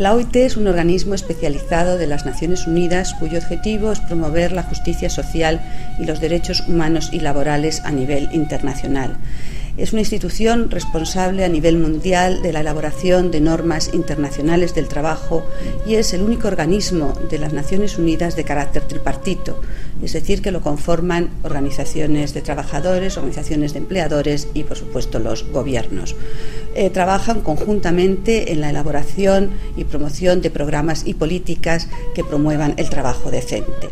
La OIT es un organismo especializado de las Naciones Unidas cuyo objetivo es promover la justicia social y los derechos humanos y laborales a nivel internacional. Es una institución responsable a nivel mundial de la elaboración de normas internacionales del trabajo y es el único organismo de las Naciones Unidas de carácter tripartito, es decir, que lo conforman organizaciones de trabajadores, organizaciones de empleadores y, por supuesto, los gobiernos. Eh, trabajan conjuntamente en la elaboración y promoción de programas y políticas que promuevan el trabajo decente.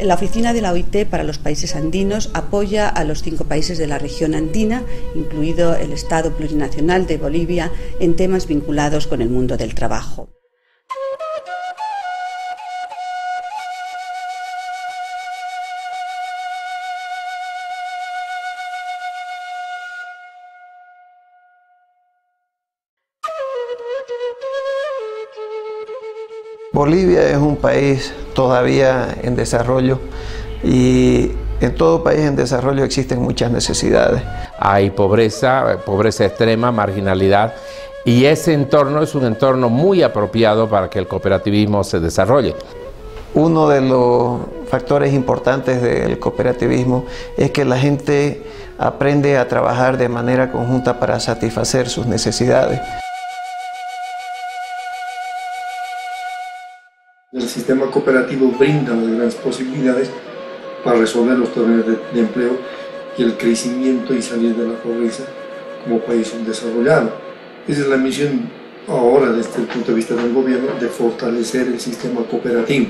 La oficina de la OIT para los países andinos apoya a los cinco países de la región andina, incluido el Estado plurinacional de Bolivia, en temas vinculados con el mundo del trabajo. Bolivia es un país todavía en desarrollo y en todo país en desarrollo existen muchas necesidades. Hay pobreza, pobreza extrema, marginalidad y ese entorno es un entorno muy apropiado para que el cooperativismo se desarrolle. Uno de los factores importantes del cooperativismo es que la gente aprende a trabajar de manera conjunta para satisfacer sus necesidades. Sistema cooperativo brinda las grandes posibilidades para resolver los problemas de, empleo y el crecimiento y salir de la pobreza como país desarrollado. Esa es la misión ahora desde el punto de vista del gobierno de fortalecer el sistema cooperativo.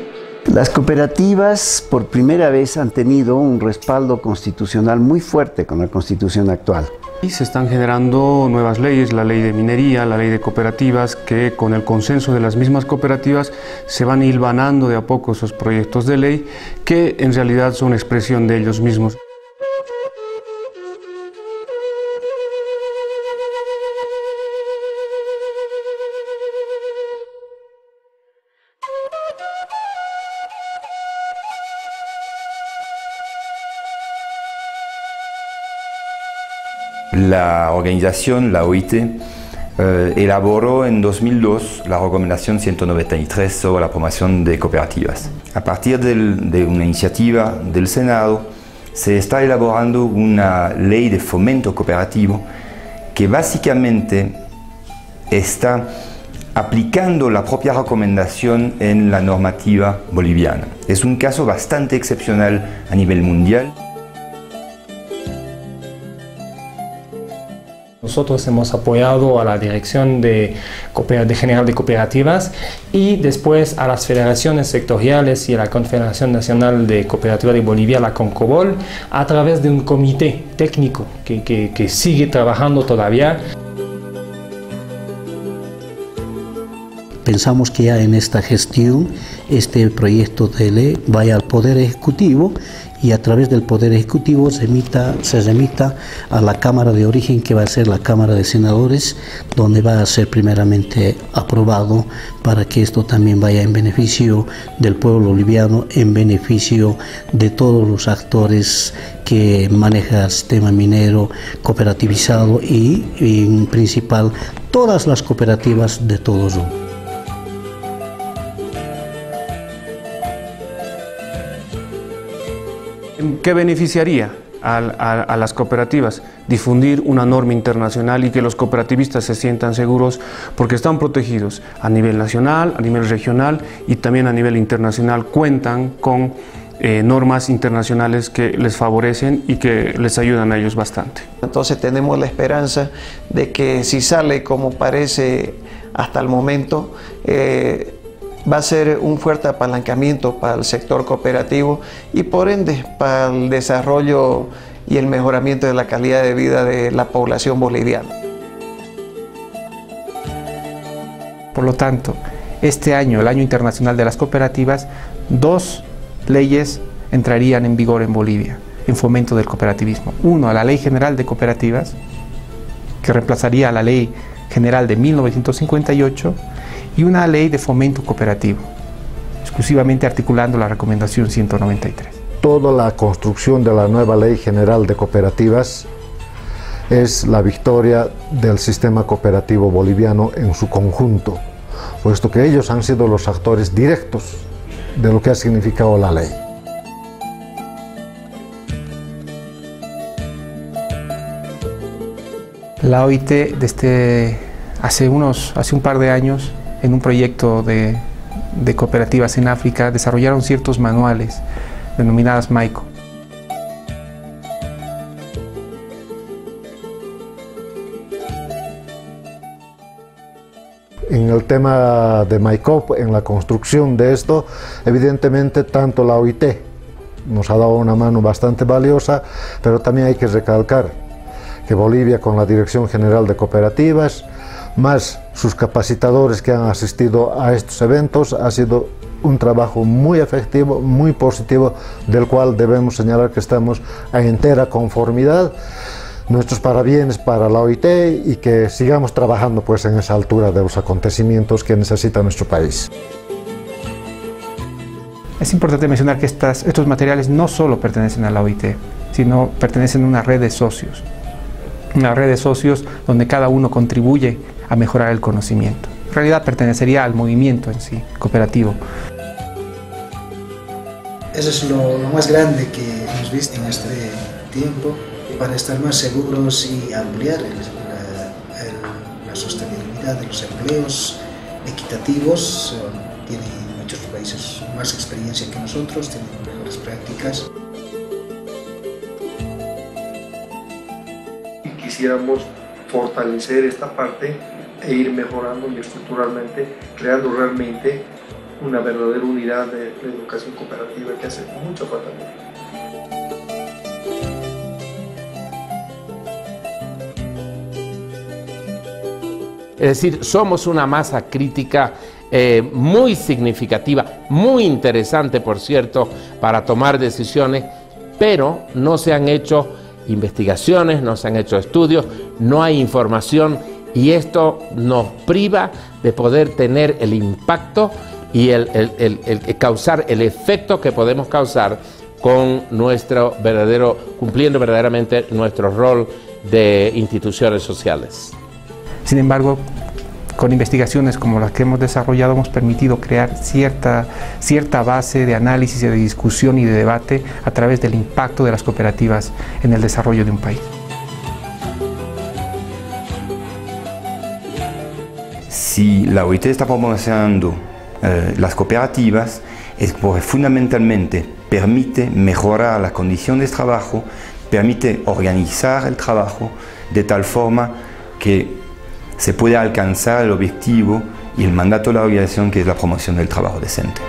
Las cooperativas por primera vez han tenido un respaldo constitucional muy fuerte con la constitución actual. Y se están generando nuevas leyes, la ley de minería, la ley de cooperativas, que con el consenso de las mismas cooperativas se van hilvanando de a poco esos proyectos de ley que en realidad son expresión de ellos mismos. La organización, la OIT, eh, elaboró en 2002 la recomendación 193 sobre la promoción de cooperativas. A partir de una iniciativa del Senado, se está elaborando una ley de fomento cooperativo que básicamente está aplicando la propia recomendación en la normativa boliviana. Es un caso bastante excepcional a nivel mundial. Nosotros hemos apoyado a la Dirección de, General de Cooperativas y después a las federaciones sectoriales y a la Confederación Nacional de Cooperativas de Bolivia, la CONCOBOL, a través de un comité técnico que, que sigue trabajando todavía. Pensamos que ya en esta gestión este proyecto de ley vaya al Poder Ejecutivo y a través del Poder Ejecutivo se, emita, se remita a la Cámara de Origen, que va a ser la Cámara de Senadores, donde va a ser primeramente aprobado para que esto también vaya en beneficio del pueblo boliviano, en beneficio de todos los actores que maneja el sistema minero cooperativizado y, en principal todas las cooperativas de todos los ¿Qué beneficiaría a, las cooperativas? Difundir una norma internacional y que los cooperativistas se sientan seguros porque están protegidos a nivel nacional, a nivel regional y también a nivel internacional. Cuentan con eh, normas internacionales que les favorecen y que les ayudan a ellos bastante. Entonces tenemos la esperanza de que si sale como parece hasta el momento, eh, va a ser un fuerte apalancamiento para el sector cooperativo y por ende para el desarrollo y el mejoramiento de la calidad de vida de la población boliviana. Por lo tanto, este año, el Año Internacional de las Cooperativas, dos leyes entrarían en vigor en Bolivia en fomento del cooperativismo. Uno, la Ley General de Cooperativas, que reemplazaría a la Ley General de 1958, y una ley de fomento cooperativo, exclusivamente articulando la recomendación 193. Toda la construcción de la nueva ley general de cooperativas es la victoria del sistema cooperativo boliviano en su conjunto, puesto que ellos han sido los actores directos de lo que ha significado la ley. La OIT desde hace, unos, hace un par de años, en un proyecto de, de cooperativas en África, desarrollaron ciertos manuales denominadas MAICO. En el tema de MAICOP, en la construcción de esto, evidentemente tanto la OIT nos ha dado una mano bastante valiosa, pero también hay que recalcar que Bolivia con la Dirección General de Cooperativas, más sus capacitadores que han asistido a estos eventos, ha sido un trabajo muy efectivo, muy positivo, del cual debemos señalar que estamos a entera conformidad. Nuestros parabienes para la OIT y que sigamos trabajando pues en esa altura de los acontecimientos que necesita nuestro país. Es importante mencionar que estas, estos materiales no solo pertenecen a la OIT, sino pertenecen a una red de socios. Una red de socios donde cada uno contribuye a mejorar el conocimiento. En realidad pertenecería al movimiento en sí, cooperativo. Eso es lo, lo más grande que hemos visto en este tiempo para estar más seguros y ampliar el, la, el, la, sostenibilidad de los empleos equitativos. Tienen muchos países más experiencia que nosotros, tienen mejores prácticas. Y quisiéramos fortalecer esta parte e ir mejorando y estructuralmente, creando realmente una verdadera unidad de, educación cooperativa que hace mucha falta. Es decir, somos una masa crítica eh, muy significativa, muy interesante, por cierto, para tomar decisiones, pero no se han hecho investigaciones, no se han hecho estudios, no hay información y esto nos priva de poder tener el impacto y el, causar el efecto que podemos causar con nuestro verdadero, cumpliendo verdaderamente nuestro rol de instituciones sociales. Sin embargo, con investigaciones como las que hemos desarrollado hemos permitido crear cierta, cierta base de análisis, de discusión y de debate a través del impacto de las cooperativas en el desarrollo de un país. Si la OIT está promocionando eh, las cooperativas es porque fundamentalmente permite mejorar las condiciones de trabajo, permite organizar el trabajo de tal forma que se puede alcanzar el objetivo y el mandato de la organización que es la promoción del trabajo decente.